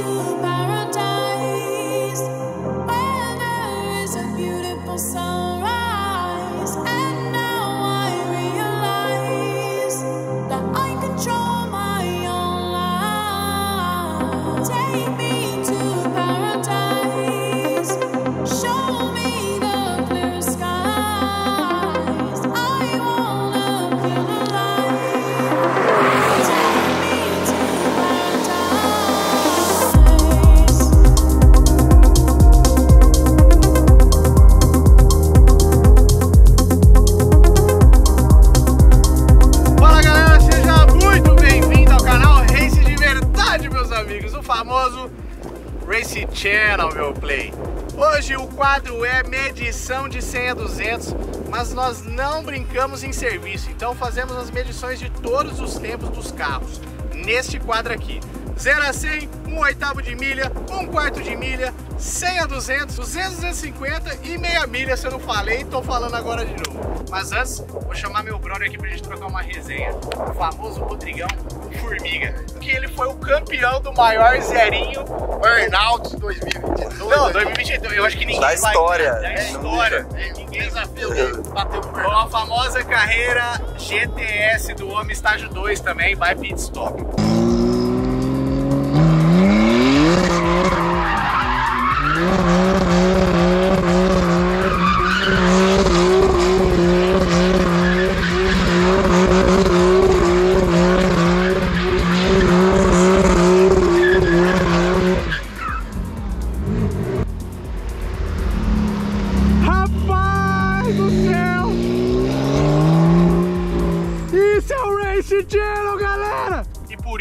Oh. É medição de 100 a 200, mas nós não brincamos em serviço, então fazemos as medições de todos os tempos dos carros, neste quadro aqui. 0 a 100, 1 oitavo de milha, 1 quarto de milha, 100 a 200, 200 250 e meia milha, se eu não falei, tô falando agora de novo. Mas antes, vou chamar meu brother aqui pra gente trocar uma resenha. O famoso Rodrigão Formiga, que ele foi o campeão do maior zerinho Burnout 2022. não, 2022, eu acho que ninguém Da vai- história. Da história. Ninguém desafio bateu o Com a famosa carreira GTS do Homem Estágio 2 também, vai pit stop.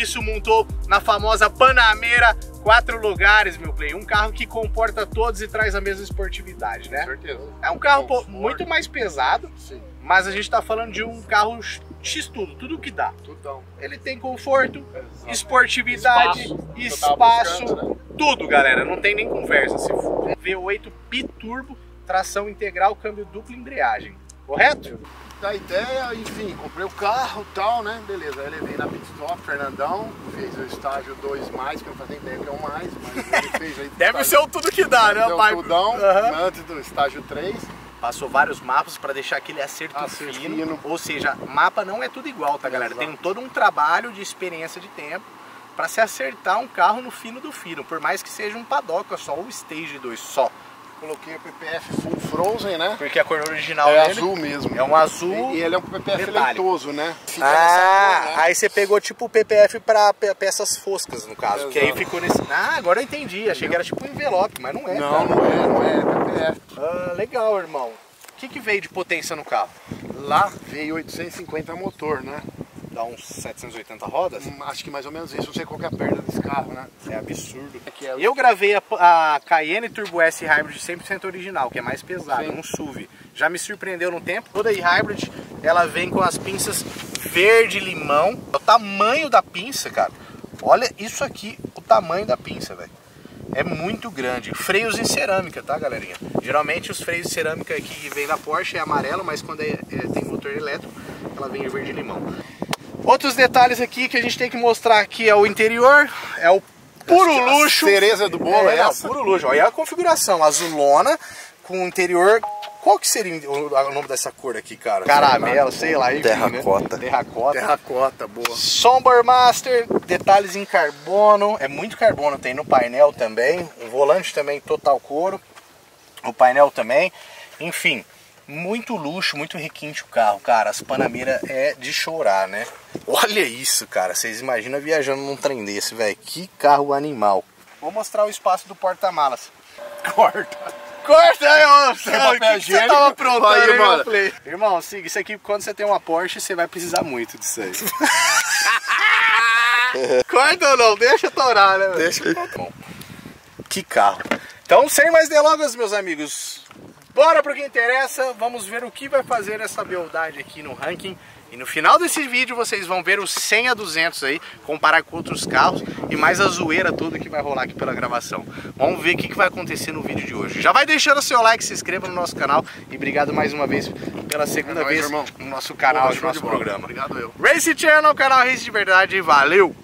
Isso montou na famosa Panameira quatro lugares, meu play. Um carro que comporta todos e traz a mesma esportividade, né? Com certeza. É um carro pô, Conforto. muito mais pesado, Sim, mas a gente tá falando de um carro X tudo, tudo que dá. tudão. Ele tem conforto, esportividade, Espaço, espaço, buscando, né? tudo, galera. Não tem nem conversa. Se for V8 biturbo, tração integral, câmbio duplo, embreagem. Correto? Da ideia, enfim, comprei o carro e tal, né? Beleza, aí eu levei na pit stop, Fernandão, fez o estágio 2 mais, que eu não fazia ideia que é o mais, mas ele fez aí. Deve ser o tudo que dá, né, pai? tudão, Aham. antes do estágio 3. Passou vários mapas para deixar aquele acerto Acerto fino. fino. Ou seja, mapa não é tudo igual, tá, galera? Exato. Tem todo um trabalho de experiência de tempo para se acertar um carro no fino do fino, por mais que seja um padoca só, o Stage 2 só. Coloquei o PPF Full Frozen, né? Porque a cor original É dele azul mesmo. é um azul. E e ele é um PPF metálico. leitoso, né? Fica Ah, cor, né? aí você pegou tipo o PPF pe- peças foscas, no caso. Que aí Exato. ficou nesse. Ah, agora eu entendi. Achei que era tipo um envelope, mas não é. Não, cara. não é, não é, é PPF. Ah, legal, irmão. O que, que veio de potência no carro? Lá veio 850 motor, né? Dá uns 780 rodas? Hum, Acho que mais ou menos isso, não sei qual é a perda desse carro, né? É absurdo. É é- Eu gravei a, a Cayenne Turbo S Hybrid 100% original, que é mais pesado, Sim. um SUV. Já me surpreendeu no tempo. Toda Hybrid, ela vem com as pinças verde-limão. O tamanho da pinça, cara. Olha isso aqui, o tamanho da pinça, velho. É muito grande. Freios em cerâmica, tá, galerinha? Geralmente os freios de cerâmica que vem da Porsche é amarelo, mas quando é- é- tem motor elétrico, ela vem em verde-limão. Outros detalhes aqui que a gente tem que mostrar aqui é o interior, é o puro A luxo. cereza do bolo é, não, essa? puro luxo. Olha a configuração, azulona com o interior. Qual que seria o o nome dessa cor aqui, cara? Caramelo, sei lá. enfim, Terracota. Né? Terracota. Terracota, boa. Somber Master, detalhes em carbono, é muito carbono, tem no painel também, o volante também total couro, o painel também, enfim, muito luxo, muito requinte o carro, cara, as Panamera é de chorar, né? Olha isso, cara, vocês imaginam viajando num trem desse, velho, que carro animal. Vou mostrar o espaço do porta-malas. Corta. Corta aí, ô! Sam, papel O que, que você tava aprontando Aí, mano. Irmão, siga, isso aqui, quando você tem uma Porsche, você vai precisar muito disso aí. Corta ou não? Deixa torar, né? velho? Deixa. Bom, que carro. Então, sem mais delongas, meus amigos, bora pro que interessa. Vamos ver o que vai fazer essa beldade aqui no ranking. E no final desse vídeo vocês vão ver os 100 a 200 aí, comparar com outros carros e mais a zoeira toda que vai rolar aqui pela gravação. Vamos ver o que vai acontecer no vídeo de hoje. Já vai deixando seu like, se inscreva no nosso canal e obrigado mais uma vez pela segunda É nóis, vez irmão. no nosso canal, Porra, no nosso programa. Obrigado eu. Race Channel, canal Race de Verdade, valeu!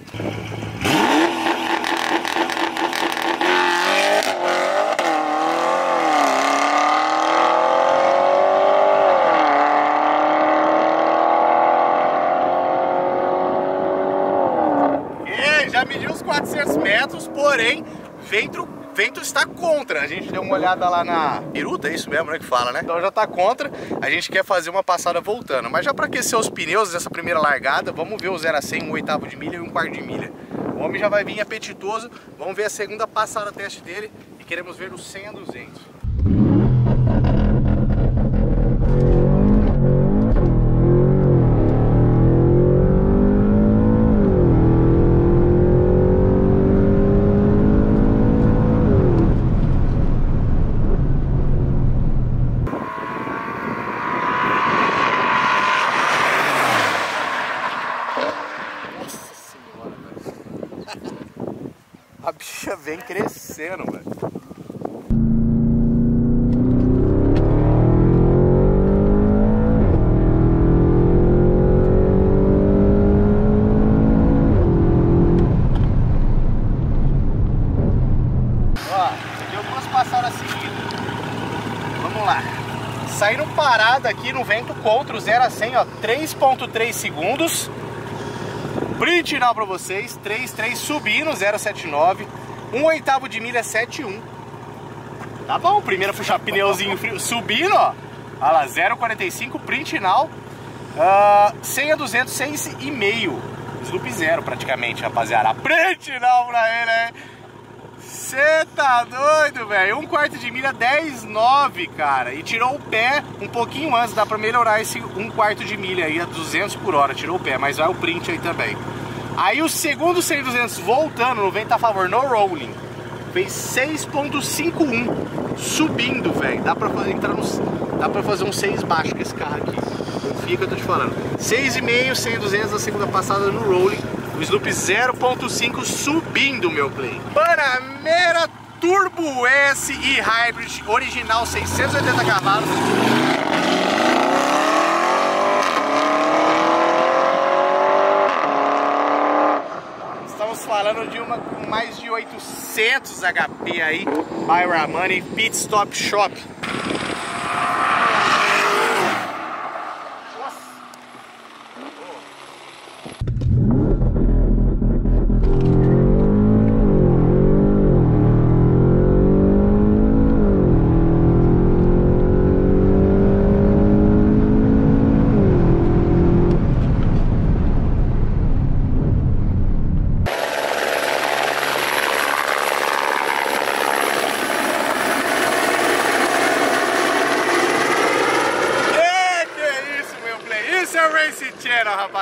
Metros, porém, vento, vento está contra. A gente deu uma olhada lá na Piruta, é isso mesmo, né, que fala, né? Então já tá contra, a gente quer fazer uma passada voltando. Mas já para aquecer os pneus dessa primeira largada, vamos ver o 0 a 100, um oitavo de milha e um quarto de milha. O homem já vai vir apetitoso, vamos ver a segunda passada teste dele e queremos ver o 100 a 200. A bicha vem crescendo, velho. Parada aqui no vento contra o 0 a 100, ó, 3.3 segundos. Print final pra vocês, 3.3 subindo, 0,79. Um oitavo de milha, 7,1. Tá bom, primeiro puxar pneuzinho frio, subindo, ó. Olha lá, 0,45, print final. Uh, 100 a 200, 6,5. Sloop zero praticamente, rapaziada. Print final pra ele, hein? Você tá doido, velho? Um quarto de milha, 10,9, cara. E tirou o pé um pouquinho antes. Dá pra melhorar esse um quarto de milha aí a 200 por hora. Tirou o pé, mas vai o print aí também. Aí o segundo 100 200 voltando no vento a favor, no rolling. Fez 6.51 subindo, velho. Dá pra entrar nos, dá pra fazer um 6 baixo com esse carro aqui. Confia que eu tô te falando. 6,5, 100 200 na segunda passada no rolling. O Sloop 0.5 subindo, meu play. Panamera Turbo S e Hybrid original 680 cavalos. Estamos falando de uma com mais de 800 HP aí, by Ramani Pit Stop Shop.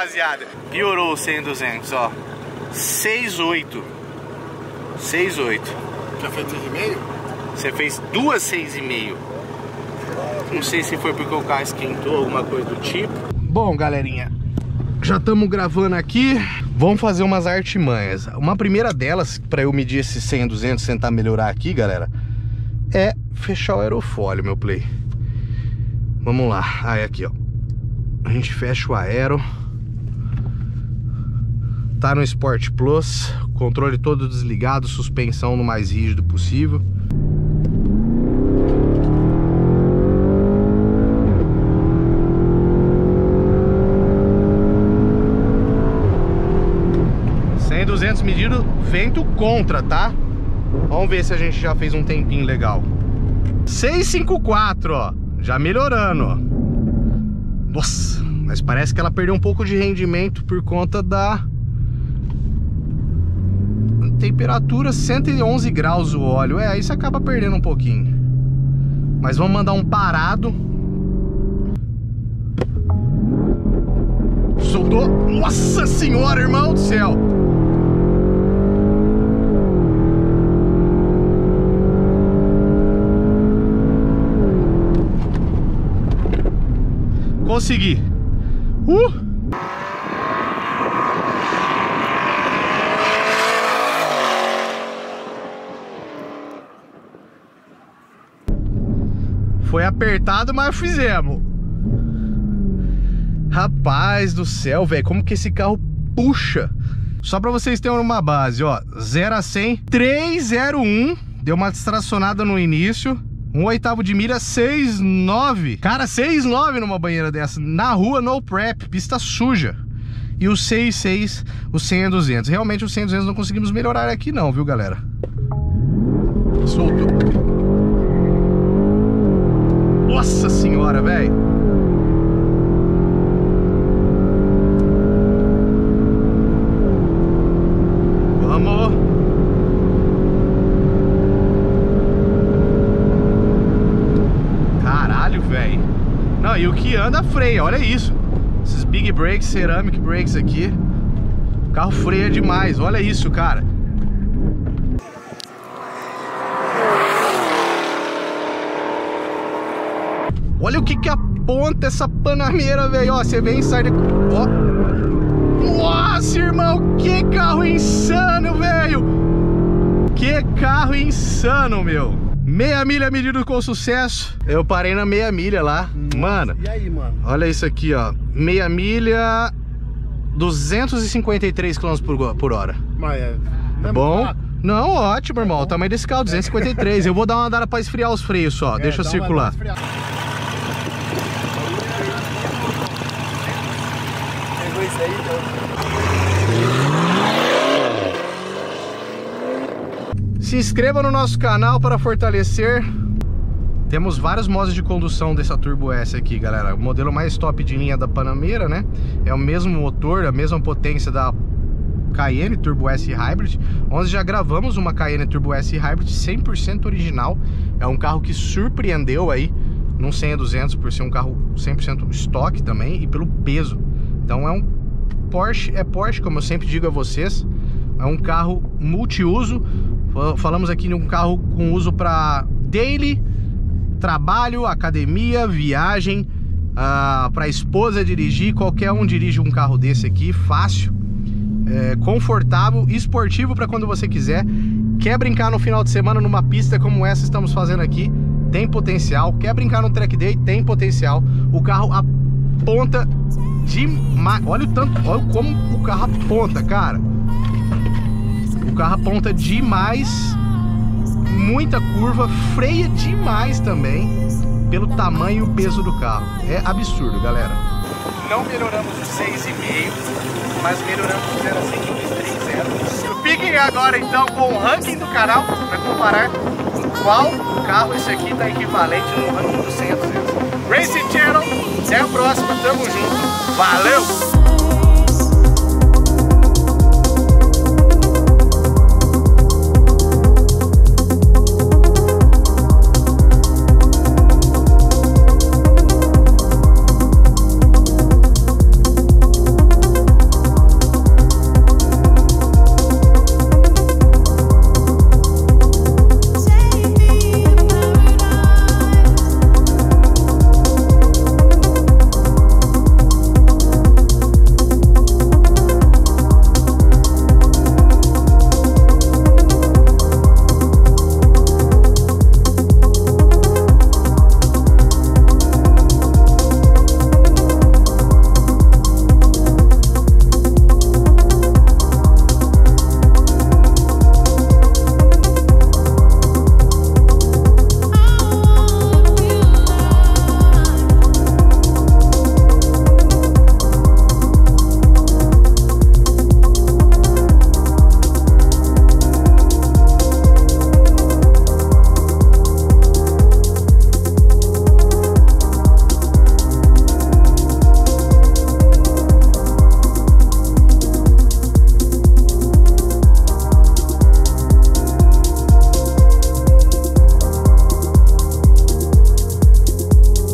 Rapaziada. Piorou o 100 200, ó. 6,8. 6,8. Já fez 3,5? Você fez duas 6,5. Não sei se foi porque o carro esquentou, alguma coisa do tipo. Bom, galerinha, já estamos gravando aqui. Vamos fazer umas artimanhas. Uma primeira delas, para eu medir esse 100, 200, tentar melhorar aqui, galera, é fechar o aerofólio, meu play. Vamos lá. Aí aqui, ó. A gente fecha o aero. Tá no Sport Plus, controle todo desligado, suspensão no mais rígido possível. Cem, 200 medido, vento contra, tá? Vamos ver se a gente já fez um tempinho legal. 654, ó. Já melhorando, ó. Nossa, mas parece que ela perdeu um pouco de rendimento por conta da temperatura 111 graus o óleo. É, aí você acaba perdendo um pouquinho. Mas vamos mandar um parado. Soltou. Nossa senhora, irmão do céu. Consegui. Uh! Foi apertado, mas fizemos. Rapaz do céu, velho, como que esse carro puxa. Só pra vocês terem uma base, ó, 0 a 100, 301, deu uma distracionada no início. Um oitavo de milha, 6,9. Cara, 6,9 numa banheira dessa. Na rua, no prep, pista suja. e o 6.6, o 100 a 200. Realmente o 100 a 200 não conseguimos melhorar aqui não, viu galera? Soltou. Big brakes, ceramic brakes aqui. O carro freia demais, olha isso, cara. Olha o que que aponta essa panameira, velho. Ó, você vem e sai daqui. Ó. Nossa, irmão, que carro insano, velho. Que carro insano, meu. Meia milha medido com sucesso. Eu parei na meia milha lá. Mano, E aí, mano? olha isso aqui, ó. Meia milha, 253 km por, por hora. Mas é. não é Bom? Não, ótimo, irmão. O tamanho desse carro, 253. Eu vou dar uma andada pra esfriar os freios só. É, Deixa eu circular. Pegou isso aí, então. Se inscreva no nosso canal para fortalecer. Temos vários modos de condução dessa Turbo S aqui, galera. O modelo mais top de linha da Panamera, né? É o mesmo motor, a mesma potência da Cayenne Turbo S Hybrid. Onde já gravamos uma Cayenne Turbo S Hybrid 100% original. É um carro que surpreendeu aí num 100 a 200 por ser um carro 100% estoque também e pelo peso. Então é um Porsche, é Porsche, como eu sempre digo a vocês. É um carro multiuso. Fa- Falamos aqui de um carro com uso para daily, trabalho, academia, viagem, para a esposa dirigir. Qualquer um dirige um carro desse aqui, fácil, é, confortável, esportivo para quando você quiser. Quer brincar no final de semana numa pista como essa estamos fazendo aqui? Tem potencial. Quer brincar no track day? Tem potencial. O carro aponta demais. Olha o tanto, olha como o carro aponta, cara. O carro aponta demais, muita curva, freia demais também, pelo tamanho e o peso do carro. É absurdo, galera. Não melhoramos o 6,5, mas melhoramos o 0 a 100 230. Fiquem agora então com o ranking do canal para comparar qual carro esse aqui está equivalente no ranking do 100 a 200. Racing Channel, até a próxima, tamo junto, valeu!